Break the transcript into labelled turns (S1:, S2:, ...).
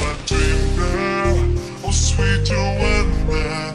S1: my dream, girl. Oh, sweet Joanna.